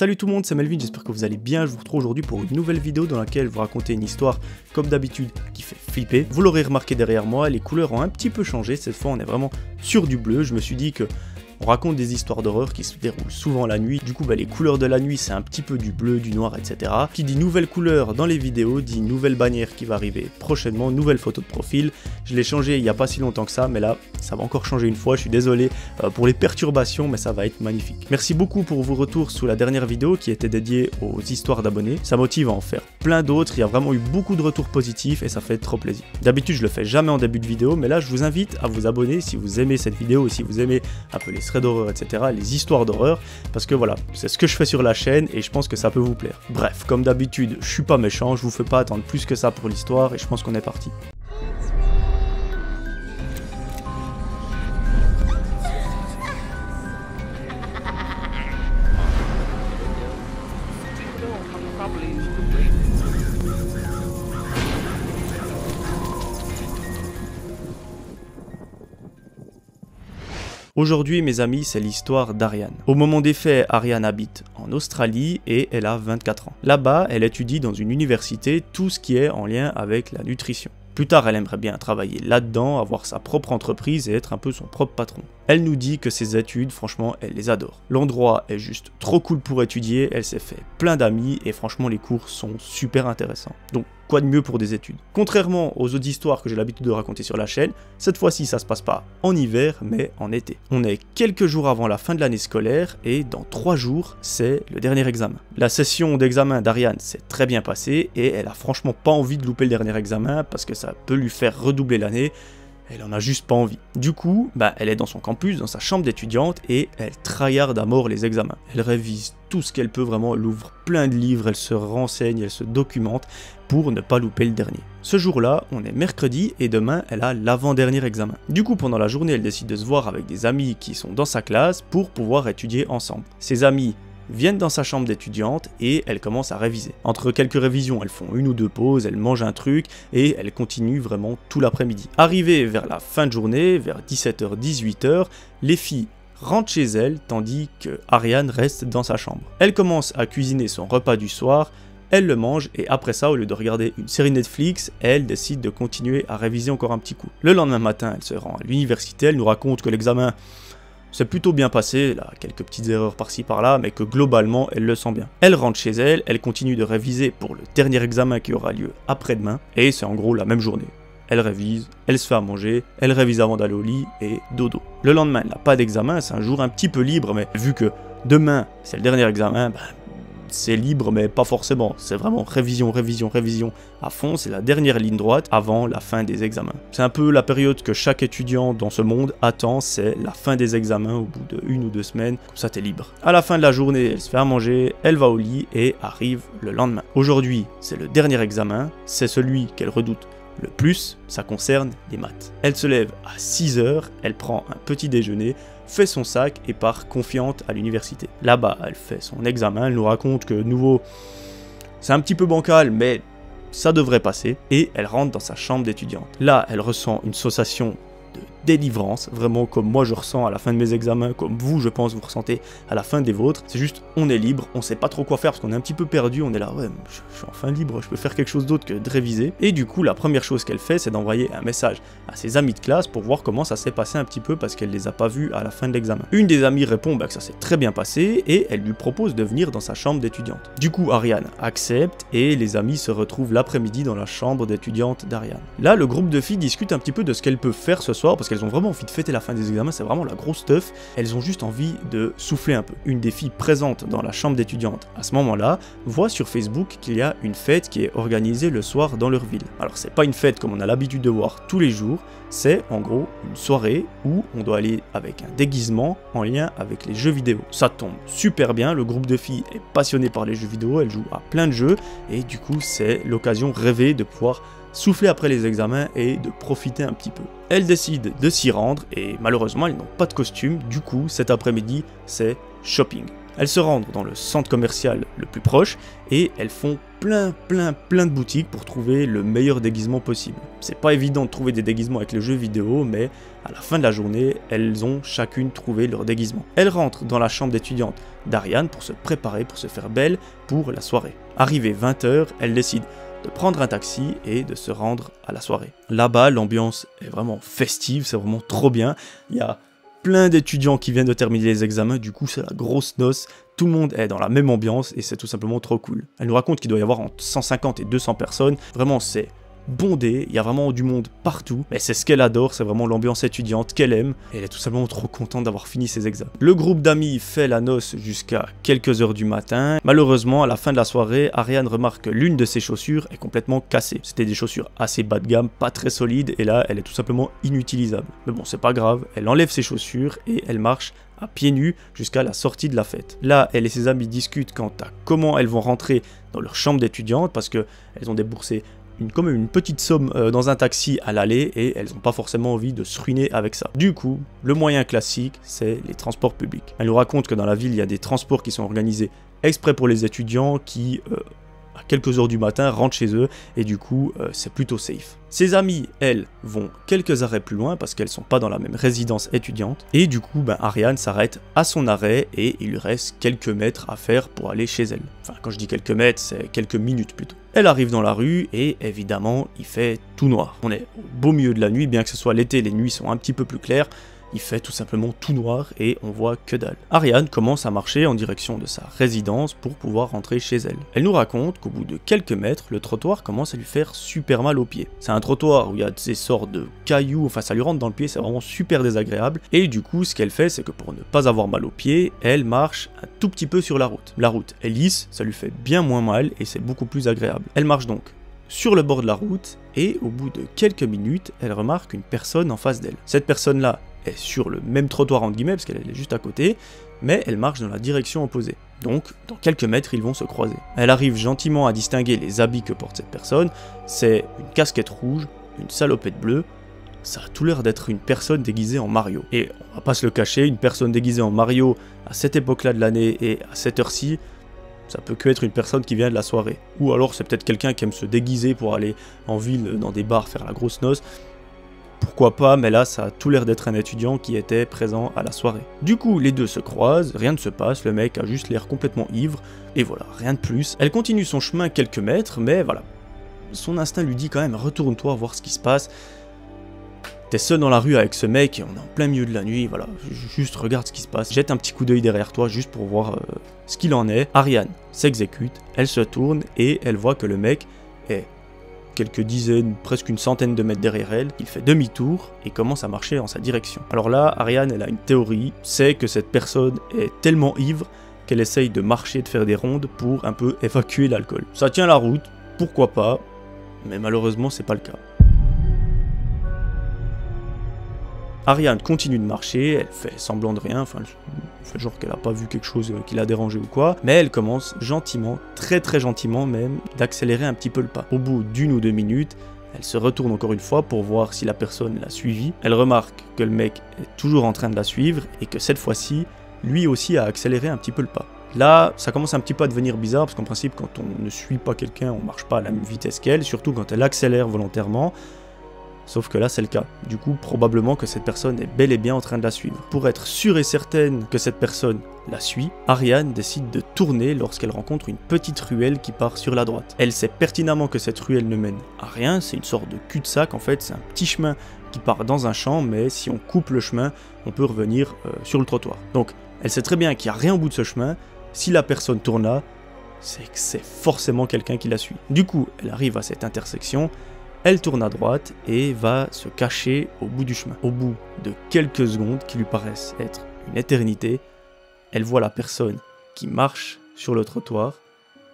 Salut tout le monde, c'est Melvin, j'espère que vous allez bien. Je vous retrouve aujourd'hui pour une nouvelle vidéo dans laquelle vous raconter une histoire, comme d'habitude, qui fait flipper. Vous l'aurez remarqué derrière moi, les couleurs ont un petit peu changé. Cette fois, on est vraiment sur du bleu. Je me suis dit que on raconte des histoires d'horreur qui se déroulent souvent la nuit, du coup bah, les couleurs de la nuit c'est un petit peu du bleu, du noir, etc. Qui dit nouvelle couleur dans les vidéos, dit nouvelle bannière qui va arriver prochainement, nouvelle photo de profil. Je l'ai changé il n'y a pas si longtemps que ça, mais là ça va encore changer une fois, je suis désolé euh, pour les perturbations, mais ça va être magnifique. Merci beaucoup pour vos retours sous la dernière vidéo qui était dédiée aux histoires d'abonnés, ça motive à en faire plein d'autres, il y a vraiment eu beaucoup de retours positifs et ça fait trop plaisir. D'habitude je le fais jamais en début de vidéo, mais là je vous invite à vous abonner si vous aimez cette vidéo et si vous aimez un peu d'horreur, etc., les histoires d'horreur, parce que voilà, c'est ce que je fais sur la chaîne et je pense que ça peut vous plaire. Bref, comme d'habitude, je suis pas méchant, je vous fais pas attendre plus que ça pour l'histoire et je pense qu'on est parti. Aujourd'hui, mes amis, c'est l'histoire d'Ariane. Au moment des faits, Ariane habite en Australie et elle a 24 ans. Là-bas, elle étudie dans une université tout ce qui est en lien avec la nutrition. Plus tard, elle aimerait bien travailler là-dedans, avoir sa propre entreprise et être un peu son propre patron. Elle nous dit que ses études, franchement, elle les adore. L'endroit est juste trop cool pour étudier, elle s'est fait plein d'amis et franchement, les cours sont super intéressants. Donc, De mieux pour des études Contrairement aux autres histoires que j'ai l'habitude de raconter sur la chaîne, cette fois-ci ça se passe pas en hiver mais en été. On est quelques jours avant la fin de l'année scolaire et dans trois jours c'est le dernier examen. La session d'examen d'Ariane s'est très bien passée et elle a franchement pas envie de louper le dernier examen parce que ça peut lui faire redoubler l'année elle en a juste pas envie. Du coup, bah, elle est dans son campus, dans sa chambre d'étudiante, et elle tryharde à mort les examens. Elle révise tout ce qu'elle peut vraiment, elle ouvre plein de livres, elle se renseigne, elle se documente pour ne pas louper le dernier. Ce jour-là, on est mercredi et demain, elle a l'avant-dernier examen. Du coup, pendant la journée, elle décide de se voir avec des amis qui sont dans sa classe pour pouvoir étudier ensemble. Ses amis viennent dans sa chambre d'étudiante et elle commence à réviser. Entre quelques révisions, elles font une ou deux pauses, elles mangent un truc et elle continue vraiment tout l'après-midi. Arrivée vers la fin de journée, vers 17h-18h, les filles rentrent chez elles tandis que Ariane reste dans sa chambre. Elle commence à cuisiner son repas du soir, elle le mange et après ça, au lieu de regarder une série Netflix, elle décide de continuer à réviser encore un petit coup. Le lendemain matin, elle se rend à l'université, elle nous raconte que l'examen c'est plutôt bien passé, là, quelques petites erreurs par-ci par-là, mais que globalement, elle le sent bien. Elle rentre chez elle, elle continue de réviser pour le dernier examen qui aura lieu après-demain, et c'est en gros la même journée. Elle révise, elle se fait à manger, elle révise avant d'aller au lit, et dodo. Le lendemain, elle n'a pas d'examen, c'est un jour un petit peu libre, mais vu que demain, c'est le dernier examen, bah, c'est libre, mais pas forcément. C'est vraiment révision, révision, révision à fond. C'est la dernière ligne droite avant la fin des examens. C'est un peu la période que chaque étudiant dans ce monde attend, c'est la fin des examens au bout de une ou deux semaines. Comme ça, t'es libre. À la fin de la journée, elle se fait à manger, elle va au lit et arrive le lendemain. Aujourd'hui, c'est le dernier examen. C'est celui qu'elle redoute le plus, ça concerne les maths. Elle se lève à 6 heures, elle prend un petit déjeuner, fait son sac et part confiante à l'université. Là-bas, elle fait son examen, elle nous raconte que nouveau, c'est un petit peu bancal, mais ça devrait passer, et elle rentre dans sa chambre d'étudiante. Là, elle ressent une sensation de délivrance, vraiment comme moi je ressens à la fin de mes examens, comme vous je pense vous ressentez à la fin des vôtres. C'est juste on est libre, on sait pas trop quoi faire parce qu'on est un petit peu perdu, on est là ouais je, suis enfin libre, je peux faire quelque chose d'autre que de réviser. Et du coup la première chose qu'elle fait c'est d'envoyer un message à ses amis de classe pour voir comment ça s'est passé un petit peu parce qu'elle les a pas vus à la fin de l'examen. Une des amies répond bah, que ça s'est très bien passé et elle lui propose de venir dans sa chambre d'étudiante. Du coup Ariane accepte et les amis se retrouvent l'après-midi dans la chambre d'étudiante d'Ariane. Là le groupe de filles discute un petit peu de ce qu'elle peut faire ce soir parce qu'elles ont vraiment envie de fêter la fin des examens, c'est vraiment la grosse stuff. Elles ont juste envie de souffler un peu. Une des filles présentes dans la chambre d'étudiante à ce moment-là voit sur Facebook qu'il y a une fête qui est organisée le soir dans leur ville. Alors c'est pas une fête comme on a l'habitude de voir tous les jours, c'est en gros une soirée où on doit aller avec un déguisement en lien avec les jeux vidéo. Ça tombe super bien, le groupe de filles est passionné par les jeux vidéo, elles jouent à plein de jeux et du coup c'est l'occasion rêvée de pouvoir souffler après les examens et de profiter un petit peu. Elles décident de s'y rendre et malheureusement elles n'ont pas de costume, du coup cet après-midi c'est shopping. Elles se rendent dans le centre commercial le plus proche et elles font plein plein plein de boutiques pour trouver le meilleur déguisement possible. C'est pas évident de trouver des déguisements avec les jeux vidéo, mais à la fin de la journée, elles ont chacune trouvé leur déguisement. Elles rentrent dans la chambre d'étudiante d'Ariane pour se préparer, pour se faire belle pour la soirée. Arrivée 20h, elles décident de prendre un taxi et de se rendre à la soirée. Là-bas, l'ambiance est vraiment festive, c'est vraiment trop bien. Il y a plein d'étudiants qui viennent de terminer les examens, du coup c'est la grosse noce, tout le monde est dans la même ambiance et c'est tout simplement trop cool. Elle nous raconte qu'il doit y avoir entre 150 et 200 personnes, vraiment c'est bondé, il y a vraiment du monde partout, mais c'est ce qu'elle adore, c'est vraiment l'ambiance étudiante qu'elle aime, elle est tout simplement trop contente d'avoir fini ses examens. Le groupe d'amis fait la noce jusqu'à quelques heures du matin, malheureusement à la fin de la soirée, Ariane remarque que l'une de ses chaussures est complètement cassée. C'était des chaussures assez bas de gamme, pas très solides, et là elle est tout simplement inutilisable. Mais bon, c'est pas grave, elle enlève ses chaussures et elle marche à pieds nus jusqu'à la sortie de la fête. Là, elle et ses amis discutent quant à comment elles vont rentrer dans leur chambre d'étudiante parce que elles ont déboursé une, comme une petite somme euh, dans un taxi à l'aller et elles n'ont pas forcément envie de se ruiner avec ça. Du coup, le moyen classique, c'est les transports publics. Elle nous raconte que dans la ville, il y a des transports qui sont organisés exprès pour les étudiants qui, euh, quelques heures du matin, rentrent chez eux et du coup, euh, c'est plutôt safe. Ses amies, elles, vont quelques arrêts plus loin parce qu'elles sont pas dans la même résidence étudiante. Et du coup, ben, Ariane s'arrête à son arrêt et il lui reste quelques mètres à faire pour aller chez elle. Enfin, quand je dis quelques mètres, c'est quelques minutes plutôt. Elle arrive dans la rue et évidemment, il fait tout noir. On est au beau milieu de la nuit, bien que ce soit l'été, les nuits sont un petit peu plus claires il fait tout simplement tout noir et on voit que dalle. Ariane commence à marcher en direction de sa résidence pour pouvoir rentrer chez elle. Elle nous raconte qu'au bout de quelques mètres, le trottoir commence à lui faire super mal aux pieds. C'est un trottoir où il y a ces sortes de cailloux, enfin ça lui rentre dans le pied, c'est vraiment super désagréable. Et du coup, ce qu'elle fait, c'est que pour ne pas avoir mal aux pieds, elle marche un tout petit peu sur la route. La route est lisse, ça lui fait bien moins mal et c'est beaucoup plus agréable. Elle marche donc sur le bord de la route et au bout de quelques minutes, elle remarque une personne en face d'elle. Cette personne-là est sur le même trottoir entre guillemets, parce qu'elle est juste à côté, mais elle marche dans la direction opposée. Donc, dans quelques mètres, ils vont se croiser. Elle arrive gentiment à distinguer les habits que porte cette personne. C'est une casquette rouge, une salopette bleue. Ça a tout l'air d'être une personne déguisée en Mario. Et on va pas se le cacher, une personne déguisée en Mario à cette époque-là de l'année et à cette heure-ci, ça peut que être une personne qui vient de la soirée. Ou alors c'est peut-être quelqu'un qui aime se déguiser pour aller en ville, dans des bars, faire la grosse noce pourquoi pas, mais là ça a tout l'air d'être un étudiant qui était présent à la soirée. Du coup, les deux se croisent, rien ne se passe, le mec a juste l'air complètement ivre, et voilà, rien de plus. Elle continue son chemin quelques mètres, mais voilà. Son instinct lui dit quand même, retourne-toi voir ce qui se passe. T'es seul dans la rue avec ce mec, on est en plein milieu de la nuit, voilà, juste regarde ce qui se passe. Jette un petit coup d'œil derrière toi juste pour voir euh, ce qu'il en est. Ariane s'exécute, elle se tourne et elle voit que le mec est quelques dizaines, presque une centaine de mètres derrière elle, il fait demi-tour et commence à marcher en sa direction. Alors là, Ariane, elle a une théorie, c'est que cette personne est tellement ivre qu'elle essaye de marcher, de faire des rondes pour un peu évacuer l'alcool. Ça tient la route, pourquoi pas, mais malheureusement c'est pas le cas. Ariane continue de marcher, elle fait semblant de rien, enfin, fait genre qu'elle a pas vu quelque chose qui l'a dérangé ou quoi, mais elle commence gentiment, très très gentiment même, d'accélérer un petit peu le pas. Au bout d'une ou deux minutes, elle se retourne encore une fois pour voir si la personne l'a suivie. Elle remarque que le mec est toujours en train de la suivre et que cette fois-ci, lui aussi a accéléré un petit peu le pas. Là, ça commence un petit peu à devenir bizarre parce qu'en principe, quand on ne suit pas quelqu'un, on marche pas à la même vitesse qu'elle, surtout quand elle accélère volontairement. Sauf que là, c'est le cas. Du coup, probablement que cette personne est bel et bien en train de la suivre. Pour être sûre et certaine que cette personne la suit, Ariane décide de tourner lorsqu'elle rencontre une petite ruelle qui part sur la droite. Elle sait pertinemment que cette ruelle ne mène à rien, c'est une sorte de cul-de-sac en fait, c'est un petit chemin qui part dans un champ, mais si on coupe le chemin, on peut revenir euh, sur le trottoir. Donc, elle sait très bien qu'il n'y a rien au bout de ce chemin. Si la personne tourne là, c'est que c'est forcément quelqu'un qui la suit. Du coup, elle arrive à cette intersection, elle tourne à droite et va se cacher au bout du chemin. Au bout de quelques secondes qui lui paraissent être une éternité, elle voit la personne qui marche sur le trottoir,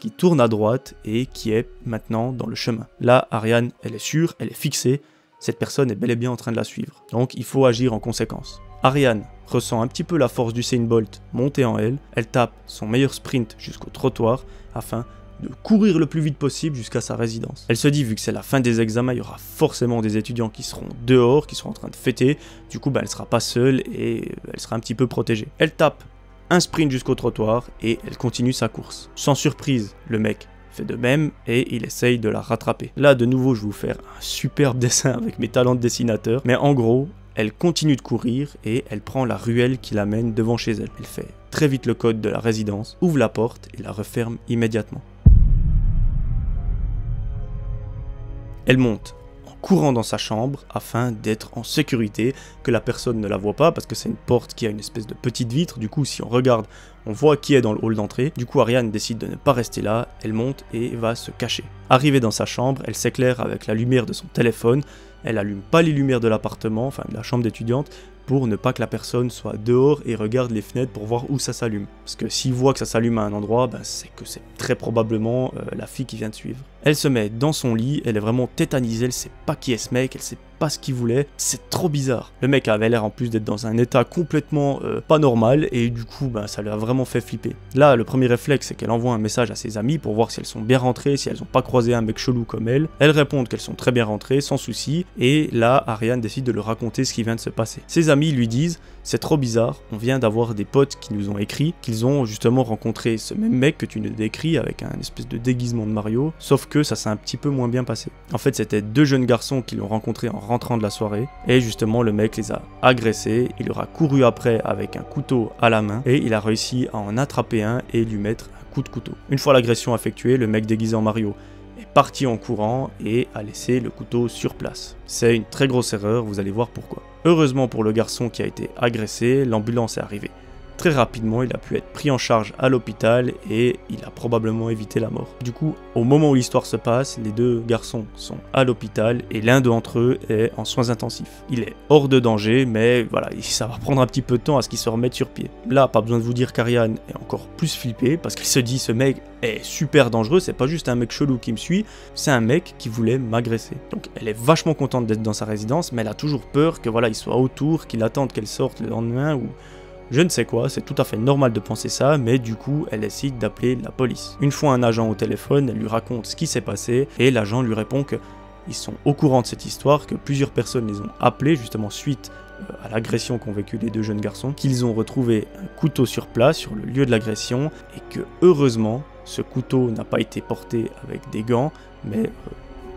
qui tourne à droite et qui est maintenant dans le chemin. Là, Ariane, elle est sûre, elle est fixée, cette personne est bel et bien en train de la suivre. Donc il faut agir en conséquence. Ariane ressent un petit peu la force du Saint Bolt monter en elle, elle tape son meilleur sprint jusqu'au trottoir afin de courir le plus vite possible jusqu'à sa résidence. Elle se dit, vu que c'est la fin des examens, il y aura forcément des étudiants qui seront dehors, qui seront en train de fêter, du coup, bah, elle sera pas seule et elle sera un petit peu protégée. Elle tape un sprint jusqu'au trottoir et elle continue sa course. Sans surprise, le mec fait de même et il essaye de la rattraper. Là, de nouveau, je vais vous faire un superbe dessin avec mes talents de dessinateur, mais en gros, elle continue de courir et elle prend la ruelle qui l'amène devant chez elle. Elle fait très vite le code de la résidence, ouvre la porte et la referme immédiatement. Elle monte courant dans sa chambre afin d'être en sécurité, que la personne ne la voit pas parce que c'est une porte qui a une espèce de petite vitre. Du coup, si on regarde, on voit qui est dans le hall d'entrée. Du coup, Ariane décide de ne pas rester là, elle monte et va se cacher. Arrivée dans sa chambre, elle s'éclaire avec la lumière de son téléphone. Elle allume pas les lumières de l'appartement, enfin de la chambre d'étudiante, pour ne pas que la personne soit dehors et regarde les fenêtres pour voir où ça s'allume. Parce que s'il voit que ça s'allume à un endroit, ben c'est que c'est très probablement euh, la fille qui vient de suivre. Elle se met dans son lit, elle est vraiment tétanisée, elle sait pas qui est ce mec, elle sait pas ce qu'il voulait, c'est trop bizarre. Le mec avait l'air en plus d'être dans un état complètement euh, pas normal et du coup ben, ça lui a vraiment fait flipper. Là le premier réflexe c'est qu'elle envoie un message à ses amis pour voir si elles sont bien rentrées, si elles ont pas croisé un mec chelou comme elle. Elles répondent qu'elles sont très bien rentrées sans souci et là Ariane décide de leur raconter ce qui vient de se passer. Lui disent c'est trop bizarre, on vient d'avoir des potes qui nous ont écrit qu'ils ont justement rencontré ce même mec que tu nous décris avec un espèce de déguisement de Mario, sauf que ça s'est un petit peu moins bien passé. En fait, c'était deux jeunes garçons qui l'ont rencontré en rentrant de la soirée, et justement le mec les a agressés, il leur a couru après avec un couteau à la main, et il a réussi à en attraper un et lui mettre un coup de couteau. Une fois l'agression effectuée, le mec déguisé en Mario est parti en courant et a laissé le couteau sur place. C'est une très grosse erreur, vous allez voir pourquoi. Heureusement pour le garçon qui a été agressé, l'ambulance est arrivée. Très rapidement, il a pu être pris en charge à l'hôpital et il a probablement évité la mort. Du coup, au moment où l'histoire se passe, les deux garçons sont à l'hôpital et l'un d'entre eux est en soins intensifs. Il est hors de danger, mais voilà, ça va prendre un petit peu de temps à ce qu'il se remette sur pied. Là, pas besoin de vous dire qu'Ariane est encore plus flippée parce qu'il se dit ce mec est super dangereux, c'est pas juste un mec chelou qui me suit, c'est un mec qui voulait m'agresser. Donc elle est vachement contente d'être dans sa résidence, mais elle a toujours peur que voilà, il soit autour, qu'il attende qu'elle sorte le lendemain ou je ne sais quoi, c'est tout à fait normal de penser ça, mais du coup, elle décide d'appeler la police. Une fois un agent au téléphone, elle lui raconte ce qui s'est passé, et l'agent lui répond que ils sont au courant de cette histoire, que plusieurs personnes les ont appelés justement suite euh, à l'agression qu'ont vécu les deux jeunes garçons, qu'ils ont retrouvé un couteau sur place, sur le lieu de l'agression, et que heureusement, ce couteau n'a pas été porté avec des gants, mais euh,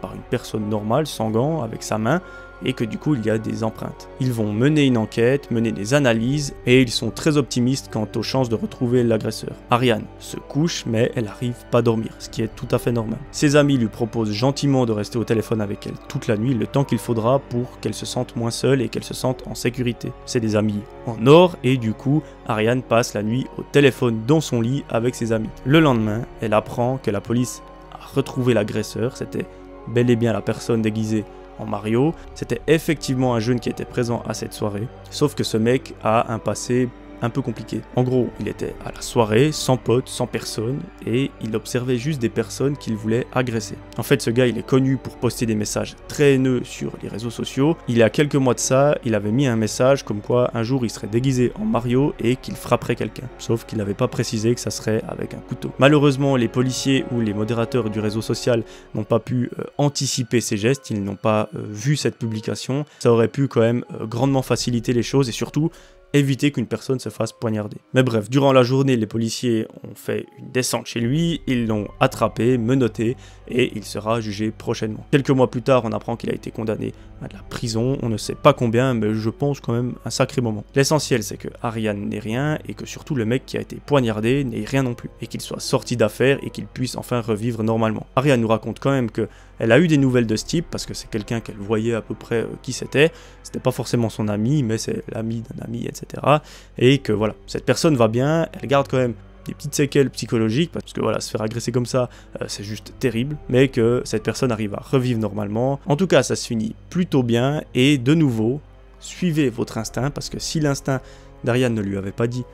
par une personne normale, sans gants, avec sa main, et que du coup il y a des empreintes. Ils vont mener une enquête, mener des analyses et ils sont très optimistes quant aux chances de retrouver l'agresseur. Ariane se couche mais elle n'arrive pas à dormir, ce qui est tout à fait normal. Ses amis lui proposent gentiment de rester au téléphone avec elle toute la nuit, le temps qu'il faudra pour qu'elle se sente moins seule et qu'elle se sente en sécurité. C'est des amis en or et du coup Ariane passe la nuit au téléphone dans son lit avec ses amis. Le lendemain, elle apprend que la police a retrouvé l'agresseur, c'était bel et bien la personne déguisée en Mario. C'était effectivement un jeune qui était présent à cette soirée, sauf que ce mec a un passé un peu compliqué. En gros, il était à la soirée, sans potes, sans personne, et il observait juste des personnes qu'il voulait agresser. En fait, ce gars, il est connu pour poster des messages très haineux sur les réseaux sociaux. Il y a quelques mois de ça, il avait mis un message comme quoi un jour il serait déguisé en Mario et qu'il frapperait quelqu'un. Sauf qu'il n'avait pas précisé que ça serait avec un couteau. Malheureusement, les policiers ou les modérateurs du réseau social n'ont pas pu euh, anticiper ces gestes, ils n'ont pas euh, vu cette publication. Ça aurait pu quand même euh, grandement faciliter les choses et surtout éviter qu'une personne se fasse poignarder. Mais bref, durant la journée, les policiers ont fait une descente chez lui, ils l'ont attrapé, menotté, et il sera jugé prochainement. Quelques mois plus tard, on apprend qu'il a été condamné à de la prison, on ne sait pas combien, mais je pense quand même un sacré moment. L'essentiel, c'est que Ariane n'ait rien, et que surtout le mec qui a été poignardé n'ait rien non plus, et qu'il soit sorti d'affaires et qu'il puisse enfin revivre normalement. Ariane nous raconte quand même que elle a eu des nouvelles de ce type, parce que c'est quelqu'un qu'elle voyait à peu près euh, qui c'était, c'était pas forcément son ami, mais c'est l'ami d'un ami, etc. Et que voilà, cette personne va bien, elle garde quand même des petites séquelles psychologiques, parce que voilà, se faire agresser comme ça, euh, c'est juste terrible, mais que cette personne arrive à revivre normalement. En tout cas, ça se finit plutôt bien, et de nouveau, suivez votre instinct, parce que si l'instinct d'Ariane ne lui avait pas dit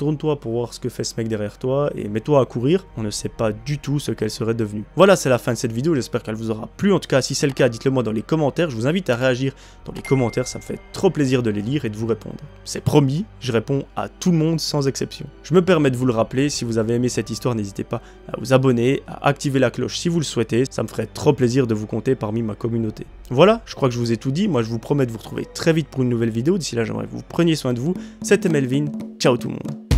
tourne-toi pour voir ce que fait ce mec derrière toi et mets-toi à courir, on ne sait pas du tout ce qu'elle serait devenue. Voilà, c'est la fin de cette vidéo, j'espère qu'elle vous aura plu. En tout cas, si c'est le cas, dites-le moi dans les commentaires. Je vous invite à réagir dans les commentaires, ça me fait trop plaisir de les lire et de vous répondre. C'est promis, je réponds à tout le monde sans exception. Je me permets de vous le rappeler, si vous avez aimé cette histoire, n'hésitez pas à vous abonner, à activer la cloche si vous le souhaitez, ça me ferait trop plaisir de vous compter parmi ma communauté. Voilà, je crois que je vous ai tout dit, moi je vous promets de vous retrouver très vite pour une nouvelle vidéo, d'ici là j'aimerais que vous preniez soin de vous, c'était Melvin, ciao tout le monde.